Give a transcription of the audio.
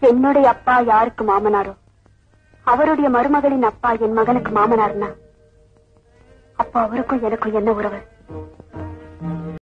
என்னுடைய அப்பா யாருக்கு மாமனாரோ? அவருடைய மருமகளின் அப்பா என் மகனுக்கு மாமனார்னா? அப்ப அவருக்கும் எனக்கும் என்ன உறவு?